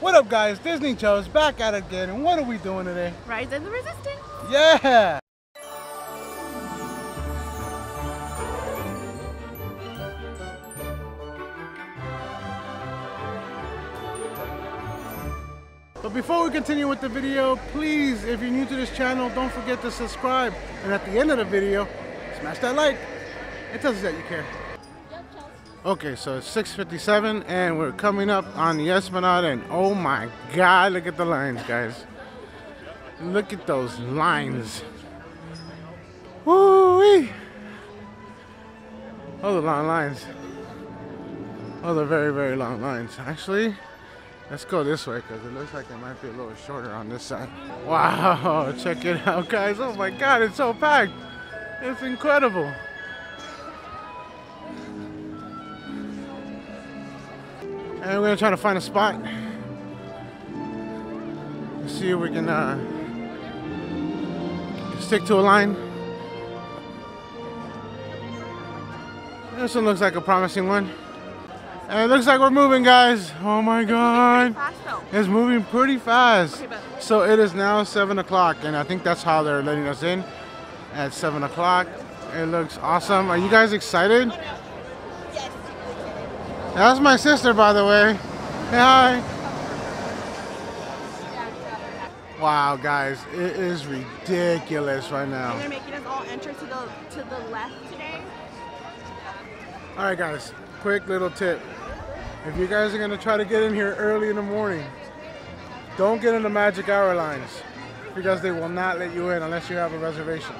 What up guys, Disney Chubs back at it again, and what are we doing today? Rise of the Resistance. Yeah! But before we continue with the video, please, if you're new to this channel, don't forget to subscribe. And at the end of the video, smash that like. It tells us that you care. Okay, so it's 6.57 and we're coming up on the Esplanade and oh my God, look at the lines, guys. Look at those lines. Woo-wee! Oh, the long lines. Oh, the very, very long lines. Actually, let's go this way because it looks like it might be a little shorter on this side. Wow, check it out, guys. Oh my God, it's so packed. It's incredible. And we're gonna try to find a spot. Let's see if we can uh, stick to a line. This one looks like a promising one. And it looks like we're moving, guys. Oh my God. It's moving pretty fast. So it is now 7 o'clock, and I think that's how they're letting us in at 7 o'clock. It looks awesome. Are you guys excited? That's my sister, by the way. Hey, hi. Wow, guys, it is ridiculous right now. And they're making us all enter to the to the left today. All right, guys, quick little tip. If you guys are gonna try to get in here early in the morning, don't get in the magic hour lines because they will not let you in unless you have a reservation.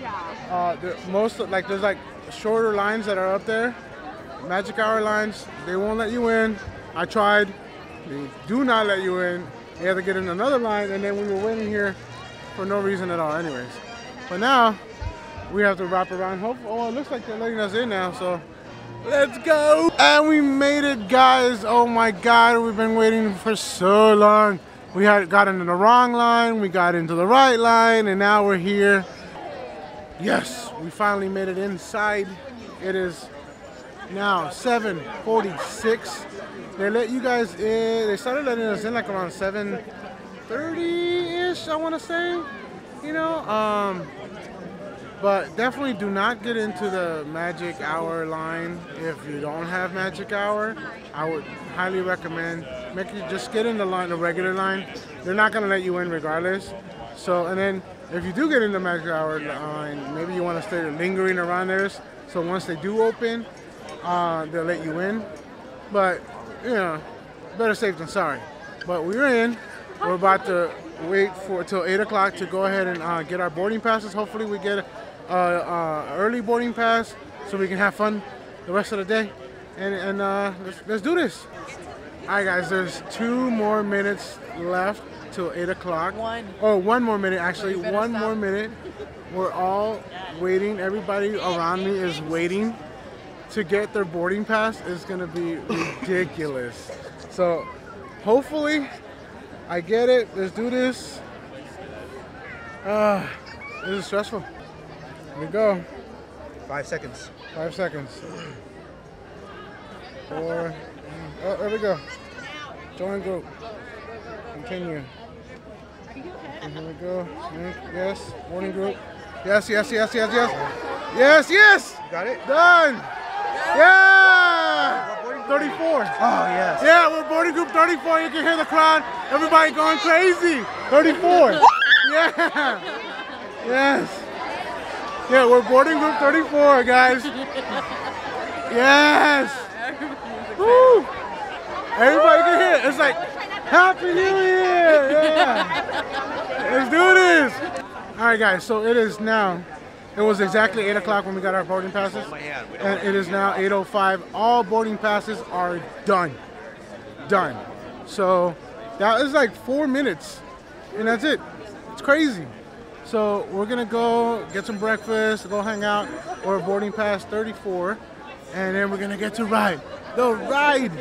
Yeah. Uh, most like there's like shorter lines that are up there magic hour lines, they won't let you in. I tried. They do not let you in. You have to get in another line, and then we were waiting here for no reason at all anyways. But now, we have to wrap around. Hope, oh, it looks like they're letting us in now, so let's go. And we made it, guys. Oh my God, we've been waiting for so long. We had got into the wrong line, we got into the right line, and now we're here. Yes, we finally made it inside. It is now 7:46. They let you guys in. They started letting us in like around 7:30ish. I want to say, you know. Um, but definitely do not get into the magic hour line if you don't have magic hour. I would highly recommend make you just get in the line, the regular line. They're not gonna let you in regardless. So and then if you do get in the magic hour line, maybe you want to stay lingering around there. So once they do open, uh, they'll let you in. But, you know, better safe than sorry. But we're in. We're about to wait for till 8 o'clock to go ahead and uh, get our boarding passes. Hopefully we get a, a, early boarding pass so we can have fun the rest of the day. And, and uh, let's, let's do this. All right, guys, there's two more minutes left till 8 o'clock. One. Oh, one more minute, actually. One stop. more minute. We're all waiting. Everybody around me is waiting to get their boarding pass is going to be ridiculous. So hopefully I get it. Let's do this. Uh, this is stressful. Here we go. Five seconds. Five seconds. Four. Oh, there we go. Join group. Continue. And here we go. Yes. Warning group. Yes, yes, yes, yes, yes. Yes, yes. Got it? Done. Yeah! 34. Oh, yes. Yeah, we're boarding group 34. You can hear the crowd. Everybody going crazy. 34. yeah. Yes. Yeah, we're boarding group 34, guys. Yes. Woo. Everybody can hear it. It's like, Happy New Year. Yeah. Let's do this. All right, guys. So it is now it was exactly 8 o'clock when we got our boarding passes. And it is now 8.05. All boarding passes are done. Done. So that is like four minutes. And that's it. It's crazy. So we're going to go get some breakfast, go hang out. Or boarding pass 34. And then we're going to get to ride. The ride.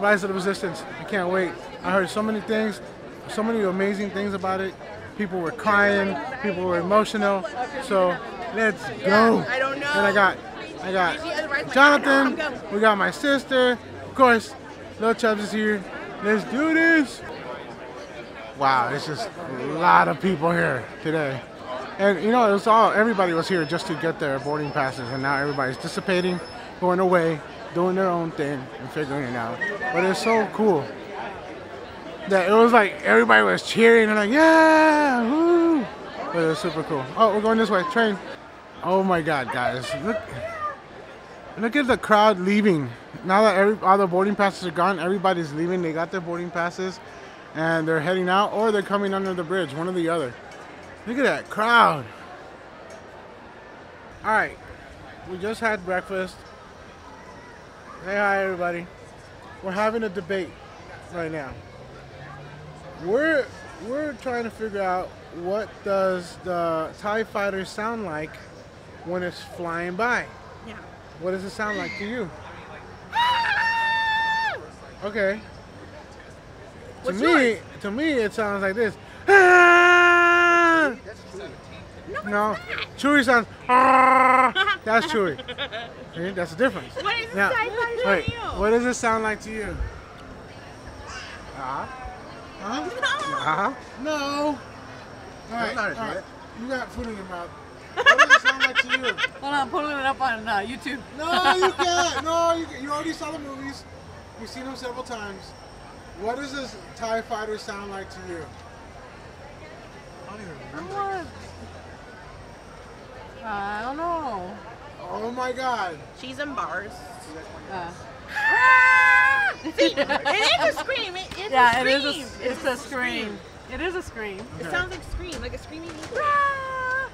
Rise of the Resistance. I can't wait. I heard so many things, so many amazing things about it. People were crying, people were emotional. So Let's go. I don't know. And I got, I got Jonathan. We got my sister. Of course, Lil Chubbs is here. Let's do this. Wow, it's just a lot of people here today. And you know, it was all everybody was here just to get their boarding passes, and now everybody's dissipating, going away, doing their own thing, and figuring it out. But it's so cool that it was like everybody was cheering and like, yeah, woo! But it was super cool. Oh, we're going this way, train. Oh my God, guys, look, look at the crowd leaving. Now that every, all the boarding passes are gone, everybody's leaving. They got their boarding passes, and they're heading out, or they're coming under the bridge, one or the other. Look at that crowd. All right, we just had breakfast. Hey, hi, everybody. We're having a debate right now. We're we're trying to figure out what does the Tie Fighter sound like when it's flying by. Yeah. What does it sound like to you? Okay. What's to me, to me, it sounds like this. Ah! No, Chewie sounds. Ah! That's Chewie. See, that's the difference. What is Now, this wait, you? what does it sound like to you? Ah? Huh? No. Uh-huh. No. All right, all right. You got food in your mouth. What does it sound like to you? Hold on, pulling it up on uh, YouTube. No, you can't. No, you, you already saw the movies. You've seen them several times. What does this TIE fighter sound like to you? I don't even remember. What? I don't know. Oh my god. She's embarrassed. Uh, See, it is a scream. It is yeah, a scream. is. A, it's a scream. It is a scream. It sounds like scream, like a screaming.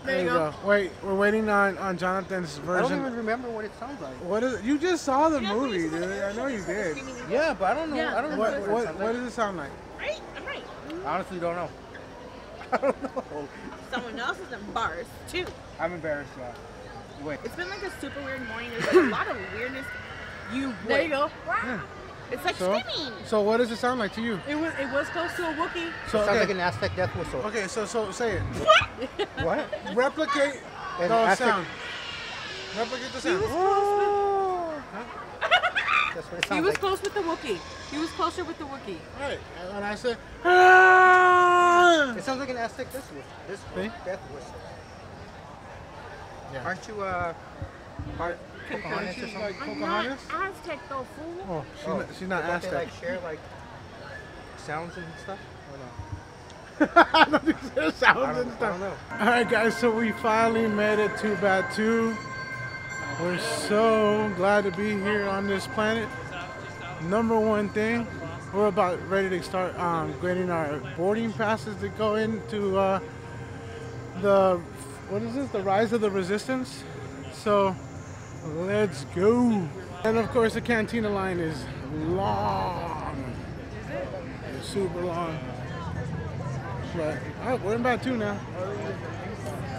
There you go. Wait, we're waiting on, on Jonathan's version. I don't even remember what it sounds like. What is it? You just saw the You know, movie, when you dude. I know you did. Yeah, but I don't know. Yeah. I don't What remember what what, what does it sound like? Right? I'm right. sounds like. I honestly don't know. I don't know. Someone else is embarrassed too. I'm embarrassed, yeah. Wait. It's been like a super weird morning. There's like a lot of weirdness. You There you go. Yeah. It's like So, screaming. so what does it sound like to you? It was. It was close to a Wookiee. So Sounds okay, like an Aztec death whistle. okay, so so say it. What? what? Replicate An the Aztec- sound. Replicate the He sound. was close That's what with. He was like. close with the Wookiee. He was closer with the Wookiee. Right. And I said, ah! It sounds like an Aztec death whistle. This See? death whistle. Yeah. Aren't you uh part She's Pocahontas or something? like I'm not Pocahontas? Aztec though, fool. Oh, she's Oh, not, she's not don't Aztec. They like share like sounds and stuff. Or no? I don't think there's sounds I and don't, I stuff. don't know. All right, guys. So we finally made it to Batuu. We're so glad to be here on this planet. Number one thing, we're about ready to start um, getting our boarding passes to go into uh, the what is this? The Rise of the Resistance. So let's go. And of course, the Cantina line is long. Super long. But oh, we're in Batuu now.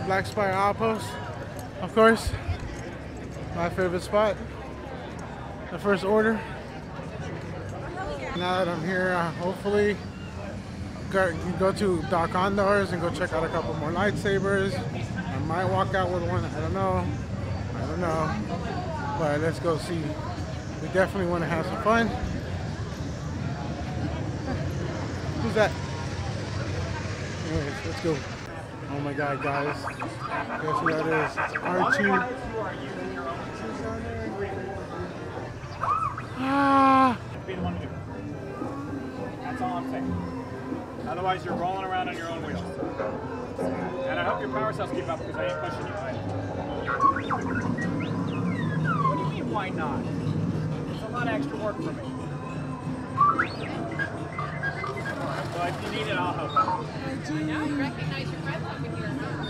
Black Spire Outpost, of course. My favorite spot. The first order. Now that I'm here, uh, hopefully go, go to Dok-Ondar's and go check out a couple more lightsabers. I might walk out with one. I don't know. I. But let's go see. We definitely want to have some fun. Who's that? Anyways, let's go. Oh my god, guys. Guess who that is? It's R2. Ah! That's all I'm saying. Otherwise, you're rolling around on your own wheels. And I hope your power cells keep up because I ain't pushing you. Why not? It's a lot of extra work for me. So if you need it, I'll help out. Now you recognize your friends up in here, huh?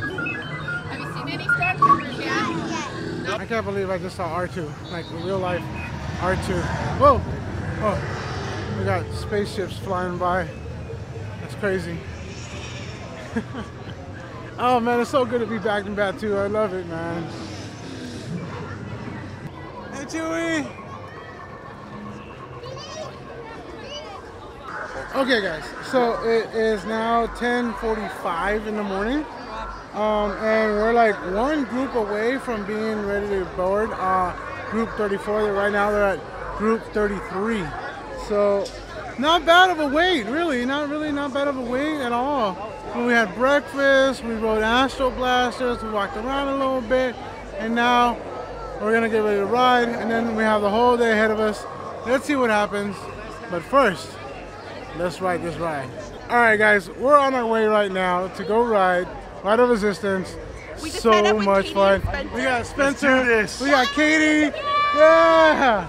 Have you seen any stormtroopers yet? I can't believe I just saw R2, like in real life R2. Whoa! Oh, we got spaceships flying by. That's crazy. oh man, it's so good to be back in Batuu. I love it, man. Chewie! Okay, guys. So it is now 10:45 in the morning. Um, and we're like one group away from being ready to board. Uh, group 34. Right now they're at group 33. So not bad of a wait, really. Not really, not bad of a wait at all. When we had breakfast, we rode Astro Blasters, we walked around a little bit, and now we're gonna get ready to ride, and then we have the whole day ahead of us. Let's see what happens. But first, let's ride this ride. All right, guys, we're on our way right now to go ride Ride of Resistance. We so met up with much Katie fun. We got Spencer. this. We got Katie. Yeah.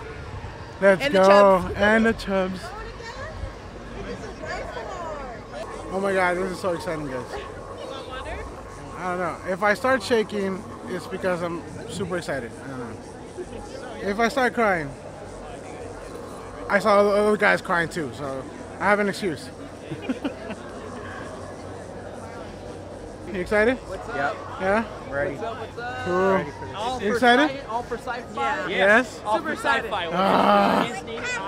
Let's And go. Chubs. And the Chubs. Oh my God, this is so exciting, guys. I don't know. If I start shaking, it's because I'm super excited. I don't know. If I start crying, I saw the other guys crying too, so I have an excuse. you excited? Yep. Yeah? Ready. Cool. Ready for this. All You for excited? sci- all for sci-fi. Yes? All for sci-fi. Ah,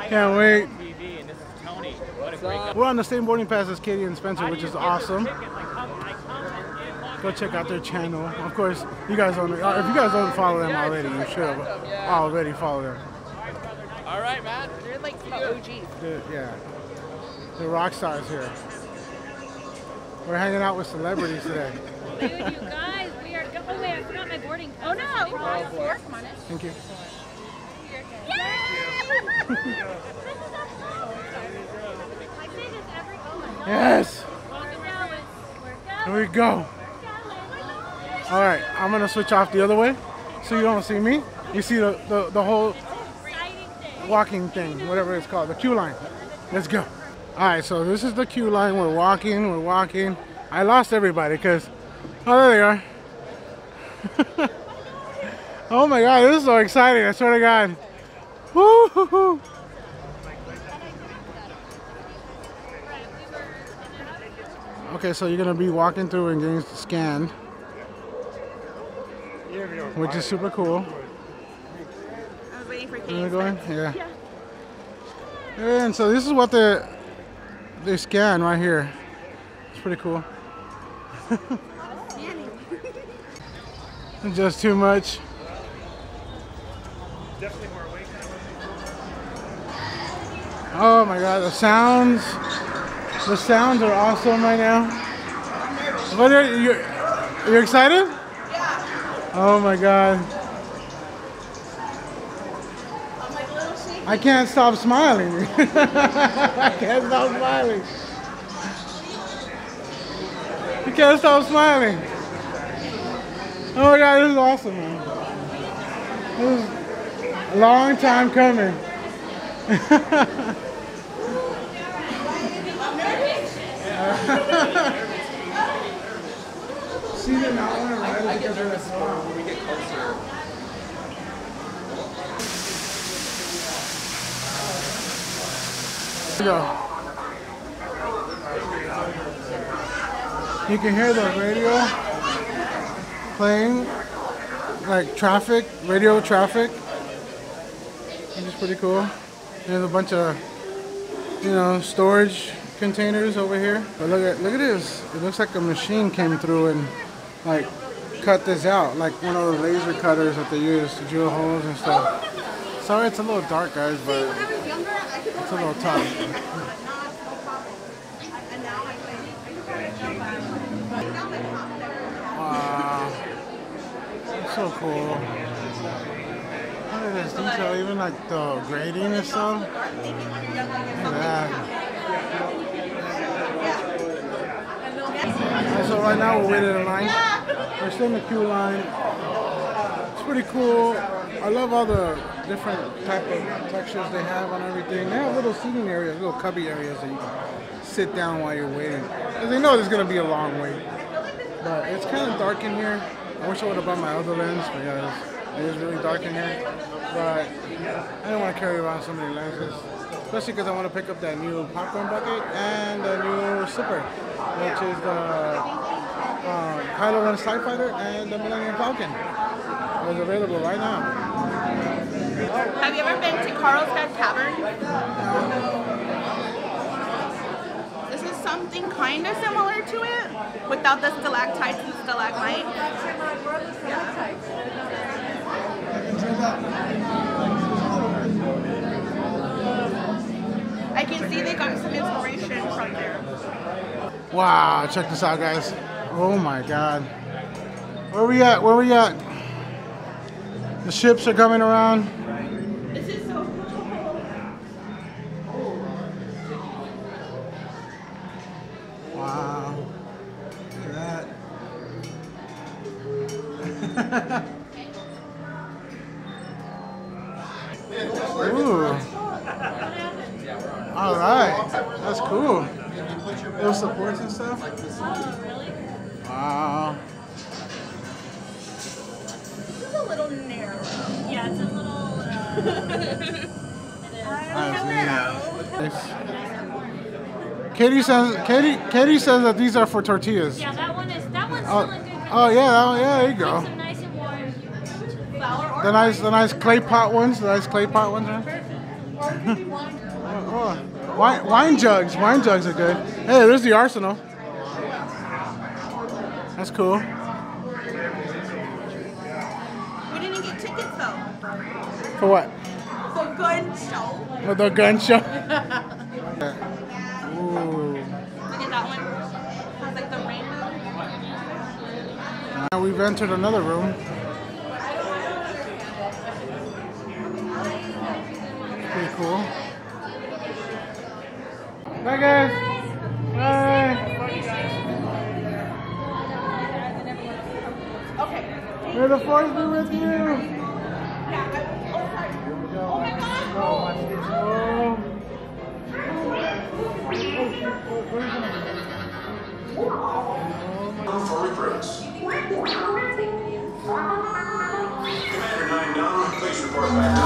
can't wait. TV, and this is Tony. What a great guy. We're on the same boarding pass as Katie and Spencer, which is awesome. Go check out their channel. Of course, you guys don't. uh, If you guys don't follow them already, you should have already follow them. All right, man. They're like the OGs. The, yeah, the rock stars here. We're hanging out with celebrities today. Dude, you guys, we are. Oh wait, I forgot my boarding. pass. Oh no! Come on. Thank you. I say this every. Oh my god. Yes. Walking. We're Here we go. All right, I'm gonna switch off the other way, so you don't see me. You see the the, the whole walking thing, whatever it's called, the queue line. Let's go. All right, so this is the queue line. We're walking, we're walking. I lost everybody because, oh, there they are. oh my God, this is so exciting! I swear to God. Woo-hoo-hoo. Okay, so you're gonna be walking through and getting scanned, which is super cool. I was waiting for I going? Spencer. Yeah. And so this is what they they scan right here. It's pretty cool. Just too much. Oh my god, the sounds. The sounds are awesome right now. What are you you excited? Oh my god. I can't stop smiling. I can't stop smiling. You can't stop smiling. Oh my god, this is awesome, man. This is a long time coming. See, they're not want to ride it because they're small. Here we go. You can hear the radio playing, like traffic, radio traffic, which is pretty cool. There's a bunch of, you know, storage containers over here. But look at look at this. It looks like a machine came through and like cut this out, like one of the laser cutters that they use to drill holes and stuff. Sorry, it's a little dark, guys, but it's a little tough. So cool. Look at this detail, even like the grading and stuff. Look at that. And so right now we're waiting in line. We're still in the queue line. It's pretty cool. I love all the different type of textures they have on everything. They have little seating areas, little cubby areas that you can sit down while you're waiting. Because they know there's going to be a long wait. But it's kind of dark in here. I wish I would have brought my other lens because it is really dark in here. But I don't want to carry around so many lenses. Especially because I want to pick up that new popcorn bucket and the new Super, which is the uh, Kylo Ren TIE Fighter and the Millennium Falcon. It's available right now. Have you ever been to Carlsbad Cavern? This is something kind of similar to it, without the stalactites and stalagmites. I can see they got some inspiration from there. Wow, check this out, guys. Oh my God. Where we at? Where we at? The ships are coming around. This is so cool. Wow. Look at that. Ooh. All right. That's cool. Little supports and stuff. Oh. It is. Nice. Katie says Katie Katie says that these are for tortillas. Yeah, that one is. That one's Oh, still in good. oh yeah, that yeah, there you go. Keeps nice and warm. Flour The nice the nice clay pot ones, the nice clay pot ones. Huh? or it could be wine. Oh, oh. Wine, wine jugs, wine jugs are good. Hey, there's the arsenal. That's cool. We didn't get tickets though. For what? For gun show. For the gun show. Ooh. Look at that one. Has like the rainbow. Now we've entered another room. Pretty cool. Bye guys. Bye. Okay. May the force be with you. Commander 9-9, please report back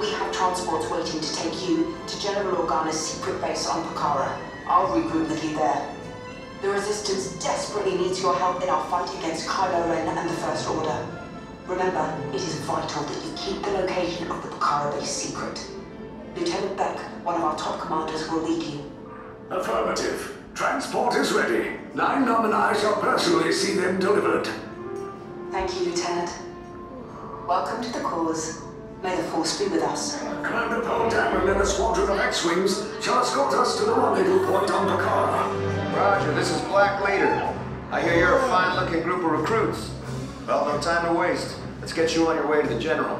We have transports waiting to take you to General Organa's secret base on Pacara. I'll regroup with you there. The Resistance desperately needs your help in our fight against Kylo Ren and the First Order. Remember, it is vital that you keep the location of the Pacara base secret. Lieutenant Bek, one of our top commanders, will lead you. Affirmative. Transport is ready. Nine and I shall personally see them delivered. Thank you, Lieutenant. Welcome to the cause. May the Force be with us. Commander Poe Dameron and a squadron of X-Wings shall escort us to the rendezvous point on Pacara. Roger, this is Black Leader. I hear you're a fine-looking group of recruits. Well, no time to waste. Let's get you on your way to the General.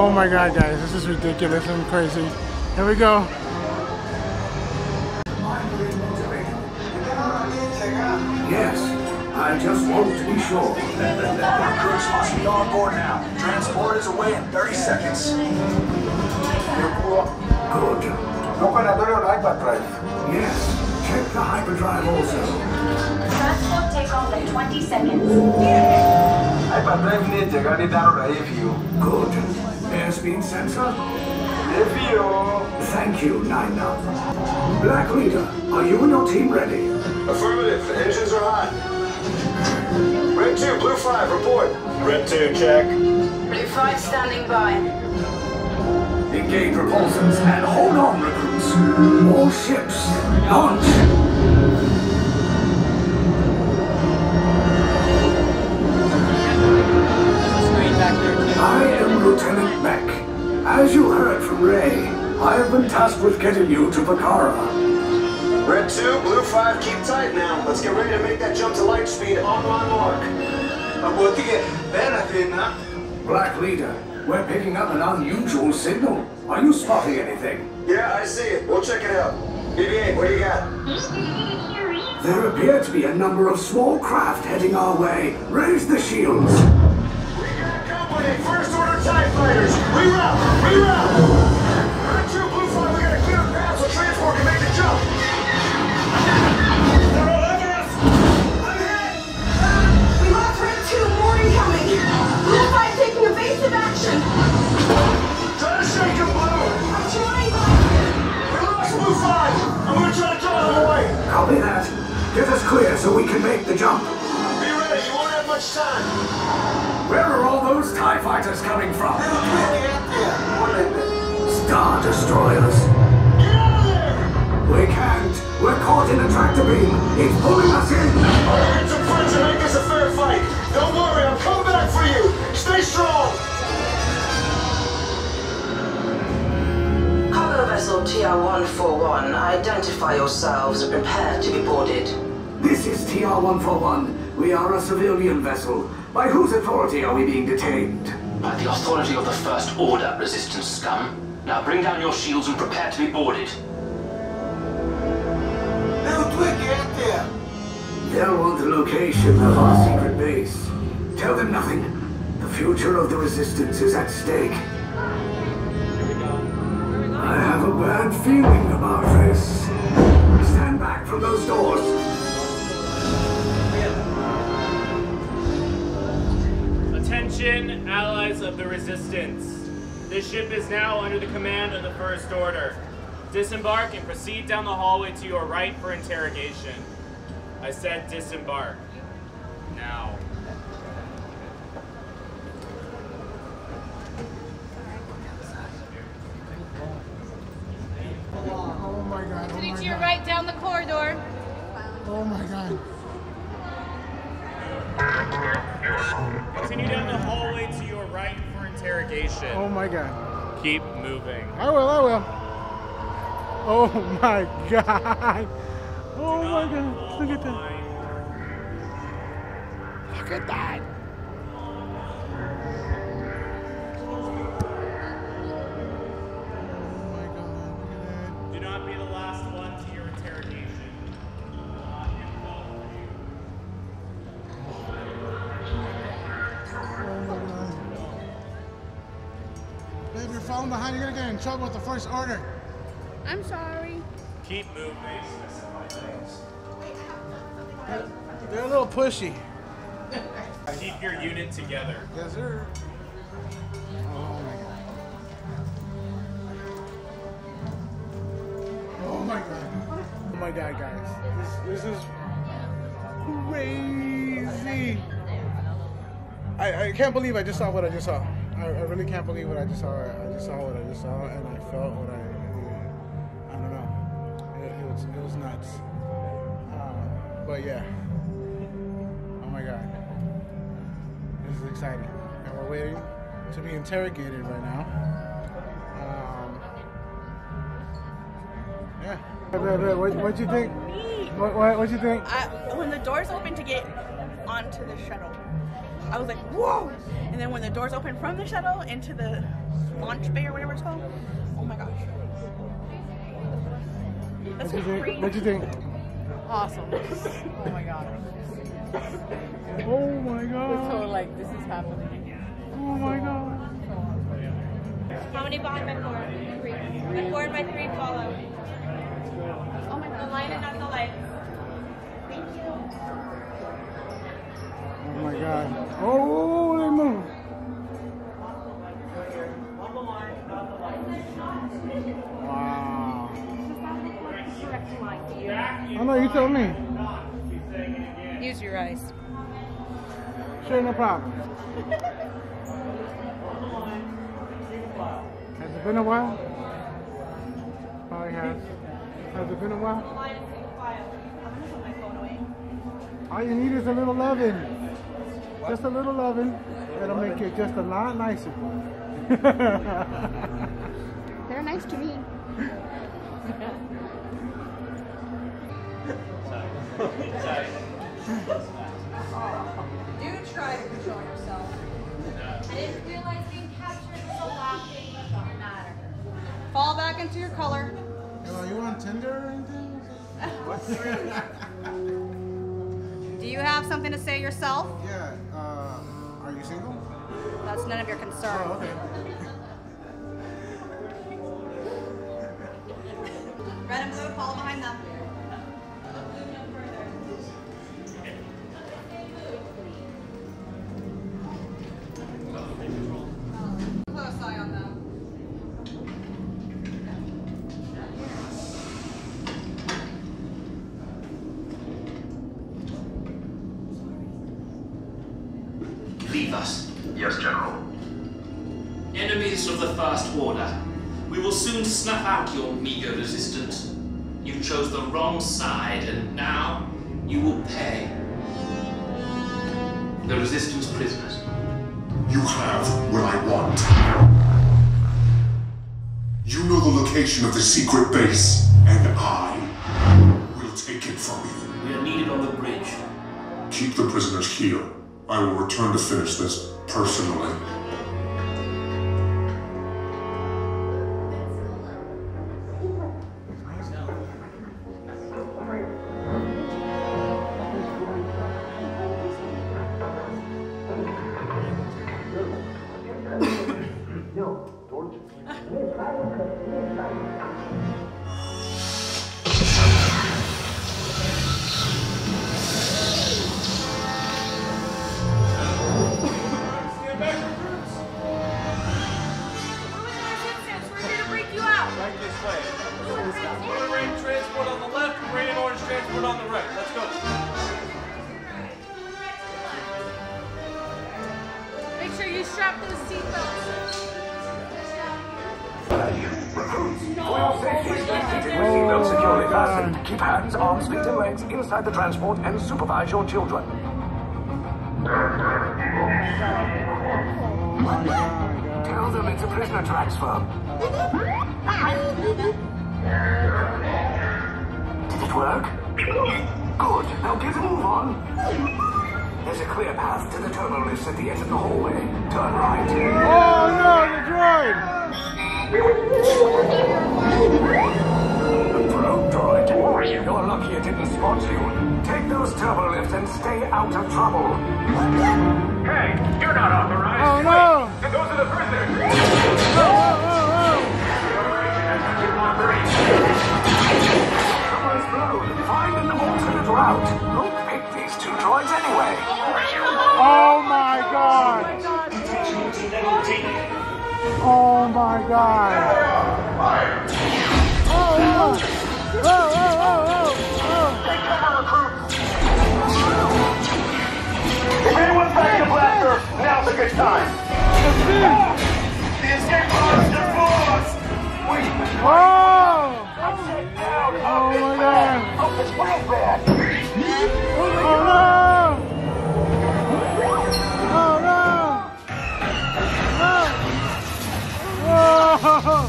Oh my god, guys, this is ridiculous and crazy. Here we go. Yes, I just want to be sure. Recruits must be on board now. Transport is away in 30 seconds. Good. No cargador on hyperdrive. Yes, check the hyperdrive also. Transport takeoff in 20 seconds. Hyperdrive need llegar y dar hora FU. Good. Airspeed sensor? FU. Thank you, Nine Nine. Black Leader, are you and your team ready? Affirmative. The engines are hot. Red 2, Blue 5, report. Red 2, check. Blue 5 standing by. Engage repulsors and hold on, recruits. More ships. Launch. I am Lieutenant Bek. As you heard from Rey, I have been tasked with getting you to Pacara. Red 2, Blue 5, keep tight now. Let's get ready to make that jump to light speed on my mark. Black Leader, we're picking up an unusual signal. Are you spotting anything? Yeah, I see it. We'll check it out. BB-8, what do you got? There appear to be a number of small craft heading our way. Raise the shields. Company, first order TIE fighters. Reroute! Reroute! Red 2, Blue 5, we got a clear path so transport can make the jump. They're all over us! We lost Red 2, more incoming. Blue 5 taking evasive action. Try to shake him, Blue! I'm trying, We lost Blue 5! I'm gonna try to draw him away! Copy that. Get us clear so we can make the jump. Be ready, you won't have much time. Where are all those TIE fighters coming from? Star Destroyers. Get out of there! We can't. We're caught in a tractor beam. It's pulling us in. I'll get some friends and make this a fair fight. Don't worry, I'm coming back for you. Stay strong. Cargo vessel TR-141, identify yourselves and prepare to be boarded. This is TR-141. We are a civilian vessel. By whose authority are we being detained? By the authority of the First Order, Resistance scum. Now bring down your shields and prepare to be boarded. How do we get there? They'll want the location of our secret base. Tell them nothing. The future of the Resistance is at stake. I have a bad feeling about this. Stand back from those doors. Attention, allies of the Resistance. This ship is now under the command of the First Order. Disembark and proceed down the hallway to your right for interrogation. I said disembark. Now. My god. Keep moving. I will, I will. Oh my god. Oh my god. Look at that. Look at that. Do not be the last one to your interrogation. Babe, you're behind. You're gonna get in trouble with the first order. I'm sorry. Keep moving. They're a little pushy. Keep your unit together. Yes, sir. Oh my god. Oh my god. Oh my god, guys. This, this is crazy. I, I can't believe I just saw what I just saw. I, I really can't believe what I just saw. I just saw what I just saw, and I felt what I. I don't know. It, it was it was nuts. Uh, but yeah. Oh my god. This is exciting. And we're waiting to be interrogated right now. Um, yeah. What, what you think? What, what, what you think? I, when the doors opened to get onto the shuttle, I was like, whoa! And then when the doors opened from the shuttle into the launch bay or whatever it's called, oh my gosh. That's What you think? crazy. What you think? Awesome. oh my god. Oh my god. So like this is happening. Oh my god. How many behind my four? Three. My four and my three follow. Oh my god. The line and not the light. Thank you. Oh my god. Oh, they move. Wow. Oh no, you tell me. Use your eyes. Sure, no problem. Has it been a while? Probably has. Has it been a while? All you need is a little loving. Just a little loving. That'll make it just a lot nicer. They're nice to me. Do try to control yourself. I didn't realize being captured was a laughing matter. Fall back into your color. Are you on Tinder or anything? Do you have something to say yourself? Yeah. Are you single? That's none of your concern. Oh, okay. Red and blue, follow behind them. Secret base, and I will take it from you. We are needed on the bridge. Keep the prisoners here. I will return to finish this personally. The transport and supervise your children. Out of trouble. Hey, you're not authorized. Oh no! And those are the prisoners. Cover's oh, blown. Oh, oh. Find an alternate route. Who picked these two droids anyway? Oh my god! Oh my god! Blaster, now's a good time. The escape below us. Wait. oh! Oh! Oh my god! Oh, it's way bad. Oh no! Oh no! Oh, no! Oh,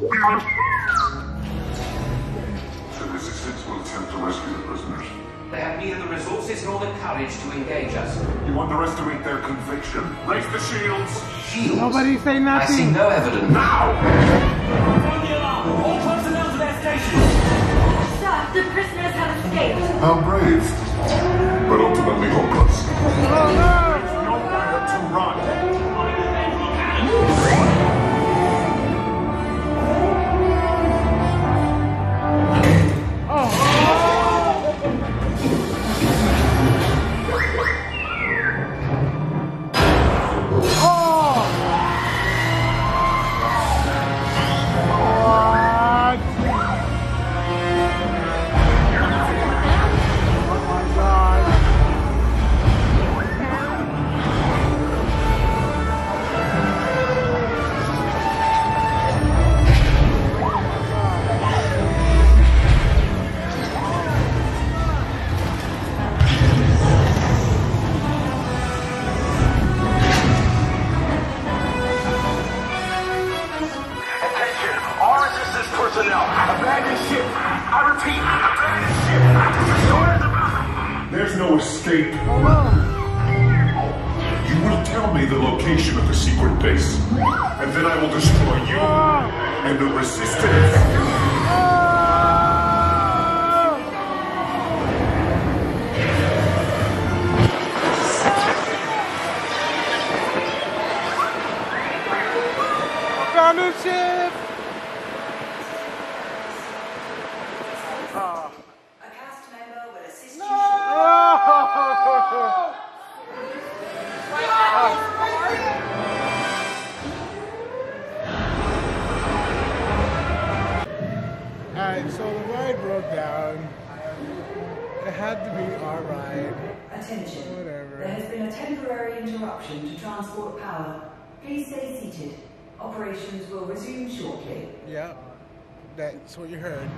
Whoa! Oh, They neither the resources nor the courage to engage us. You underestimate their conviction. Raise the shields. Shields? Nobody say nothing. I see nothing. no evidence. Now! Sound the alarm. All personnel to their stations. Sir, the prisoners have escaped. How brave. But ultimately hopeless. Oh no! That's what you heard.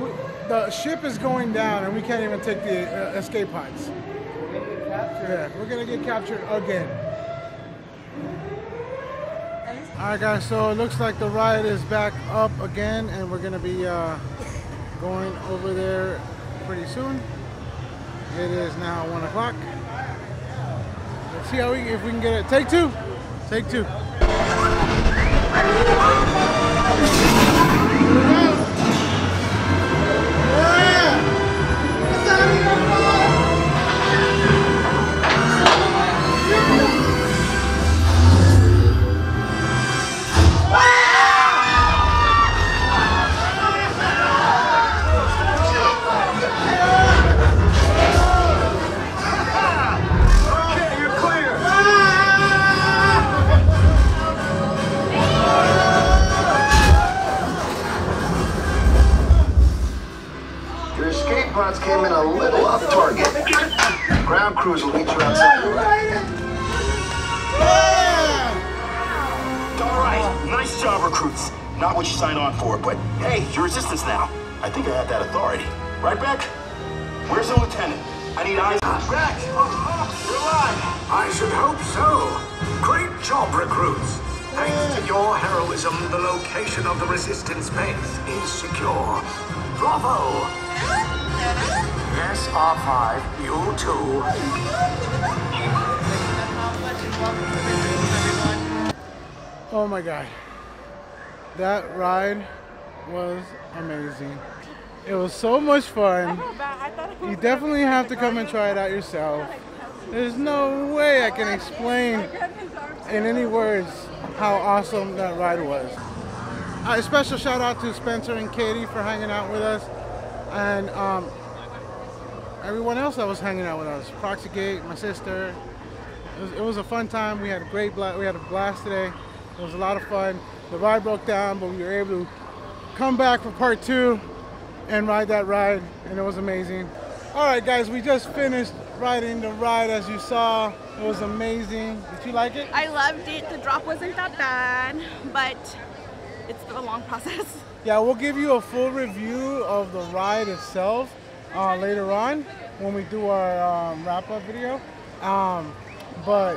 We, the ship is going down and we can't even take the uh, escape pods. Yeah, we're gonna get captured again. Alright guys, so it looks like the ride is back up again and we're gonna be uh, going over there pretty soon. It is now one o'clock. Let's see how we if we can get it. Take two. Take two. That ride was amazing. It was so much fun. You definitely have to come and try it out yourself. There's no way I can explain in any words how awesome that ride was. Uh, a special shout out to Spencer and Katie for hanging out with us, and um, everyone else that was hanging out with us. Proxygate, my sister. It was, it was a fun time. We had a great bla- we had a blast today. It was a lot of fun. The ride broke down, but we were able to come back for part two and ride that ride, and it was amazing. All right, guys, we just finished riding the ride as you saw. It was amazing. Did you like it? I loved it. The drop wasn't that bad, but it's been a long process. Yeah, we'll give you a full review of the ride itself uh, later on when we do our um, wrap-up video. Um, but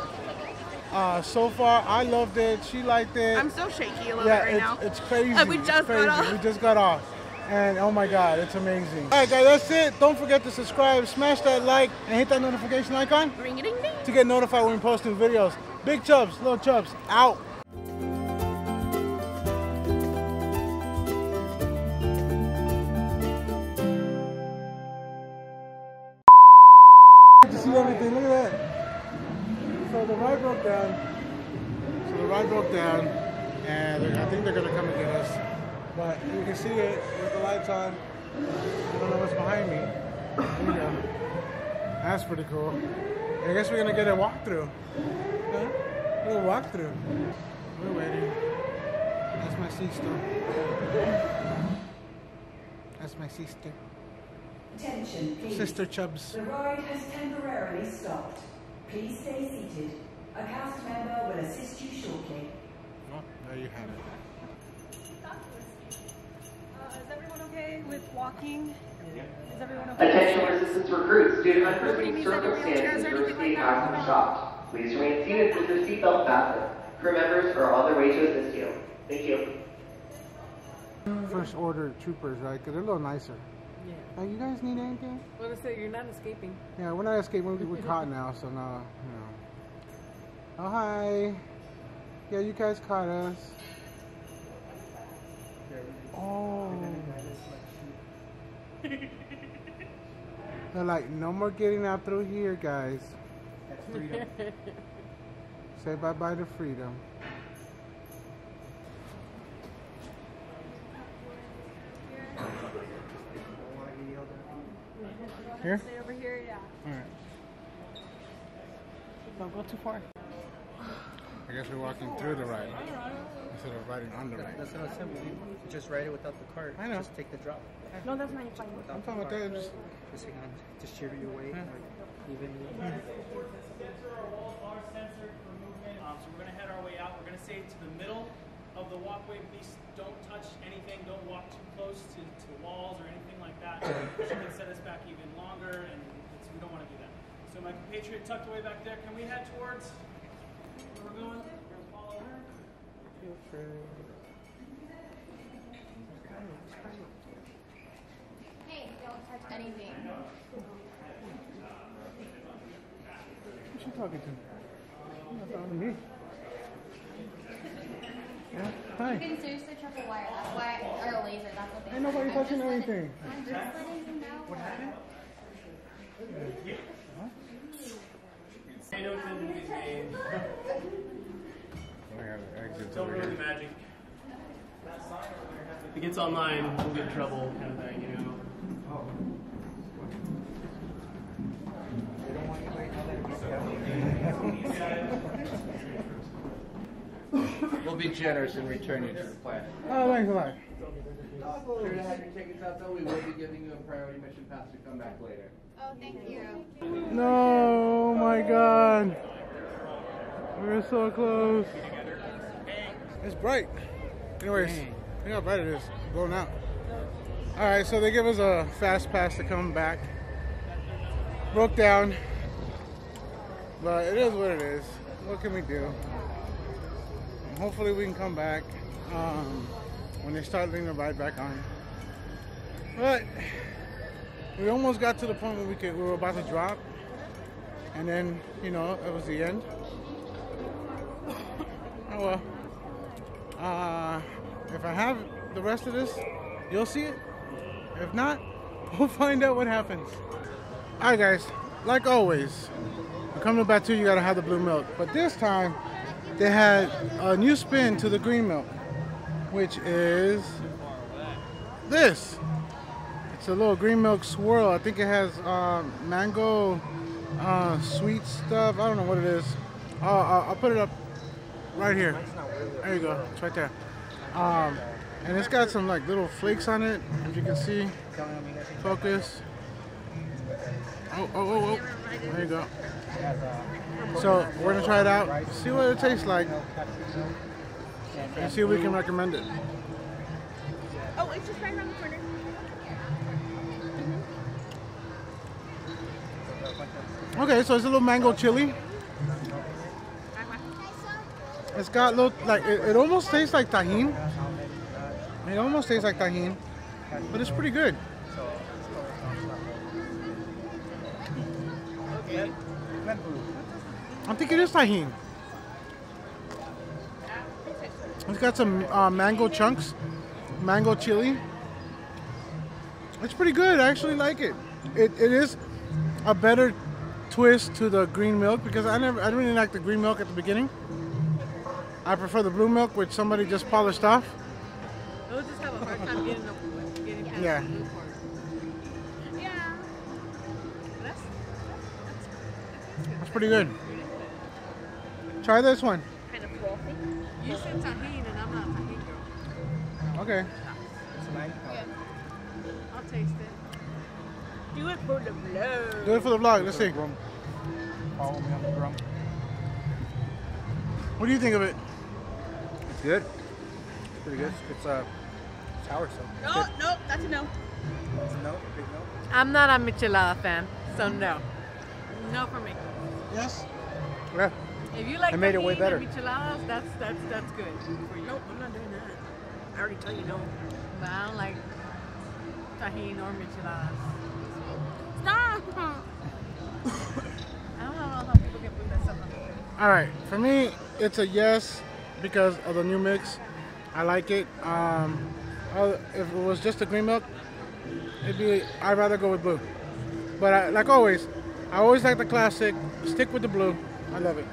uh, so far, I loved it. She liked it. I'm so shaky a little yeah, bit right it's, now. it's crazy. Uh, we It's just got off. We just got off. And oh my God, it's amazing. All right, guys, that's it. Don't forget to subscribe, smash that like, and hit that notification icon Ring a ding ding. to get notified when we post new videos. Big chubs, little chubs, out. to see everything. Look at that. So the ride broke down. So the ride broke down, and I think they're gonna come and get us. But you can see it with the lights on. I don't know what's behind me. There you go. That's pretty cool. I guess we're gonna get a walkthrough. Huh? A little walkthrough. We're waiting. That's my sister. That's my sister. Attention, please. Sister Chubs. The ride has temporarily stopped. Please stay seated. A cast member will assist you shortly. Oh, there you have it. Uh, is everyone okay with walking? Is everyone okay? Attention resistance recruits, due to Nobody unforeseen needs any wheelchairs circumstances, your anything escape like has been stopped. Please remain seated with your seatbelt fastened. Crew members are on their way to assist you. Thank you. First order troopers, right? Because they're a little nicer. Yeah. You guys need anything? Well, to say you're not escaping. Yeah, we're not escaping. We're, caught now, so no, you know. Oh, hi. Yeah, you guys caught us. Oh. They're like, no more getting out through here, guys. That's freedom. Say bye bye to freedom. Here? Stay over here, yeah. Alright. Don't go too far. I guess we're walking through the ride instead of riding on the ride. That's not simple. You just ride it without the cart. I know. Just take the drop. No, that's not your fine. Without I'm talking about that. Just, Just hang on. Just steer your way. Like, even. Um, so we're gonna head our way out. We're gonna say to the middle of the walkway. Please don't touch anything. Don't walk too close to, to the walls or anything like that. Because you can set us back even longer, and it's, we don't want to do that. So my compatriot tucked away back there. Can we head towards where we're going? We're gonna follow her. Hey, don't touch anything. who's she talking to? Not talking to me. Yeah? Hi. You can seriously triple wire. That's why, or a laser. That's what they. Ain't nobody I'm touching anything. I'm just letting you know. What happened? Stay open. these names. We have exits Don't ruin the magic. If it gets online, we'll get in trouble, kind of thing, you know. Oh. We'll be generous in returning you to the planet. Oh, thanks a lot. Sure to have your tickets out though. We will be giving you a priority mission pass to come back later. Oh, thank you. No, oh my god. We're so close. It's bright. Anyways, look how bright it is. Going out. Alright, so they give us a fast pass to come back. Broke down. But it is what it is. What can we do? Hopefully we can come back um, when they start letting the ride back on. But we almost got to the point where we could we were about to drop and then you know it was the end. Oh well. Uh if i have the rest of this you'll see it. If not we'll find out what happens. All right guys. Like always when come to Batuu you gotta have the blue milk. But this time they had a new spin to the green milk which is this it's a little green milk swirl. I think it has um, mango uh, sweet stuff. I don't know what it is. Uh, I'll, put it up right here. There you go. It's right there. Um, and it's got some like little flakes on it, as you can see. Focus. Oh, oh, oh, oh. There you go. So we're gonna try it out, see what it tastes like, and see if we can recommend it. Oh, it's just right around the corner. Okay, so it's a little mango chili. It's got little like it, it almost tastes like tajín. It almost tastes like tajín, but it's pretty good. I think it is tajín. It's got some uh, mango chunks, mango chili. It's pretty good. I actually like it. It, it is a better twist to the green milk because I never I didn't really like the green milk at the beginning. I prefer the blue milk which somebody just polished off. They'll just have a hard time getting, up, getting past Yeah. the blue part. Yeah. That's, It's pretty good. Try this one. kind of frothy. You said tajín and I'm not tajín girl. Okay. I'll taste it. Do it for the vlog. Do it for the vlog. Let's see. Follow me on the drum. What do you think of it? It's good. It's pretty good. It's uh, sour so. No, no, that's a no. It's a no, big no. I'm not a michelada fan, so no. No for me. Yes. Yeah. If you like It made it way tajín better. and micheladas, that's that's that's good. For you. Nope, I'm not doing that. I already tell you no. But I don't like tajín or micheladas. Stop. I don't know how people can put that stuff on there. All right, for me, it's a yes because of the new mix. I like it. Um, uh, if it was just the green milk, it'd be. I'd rather go with blue. But I, like always, I always like the classic. Stick with the blue. I love it.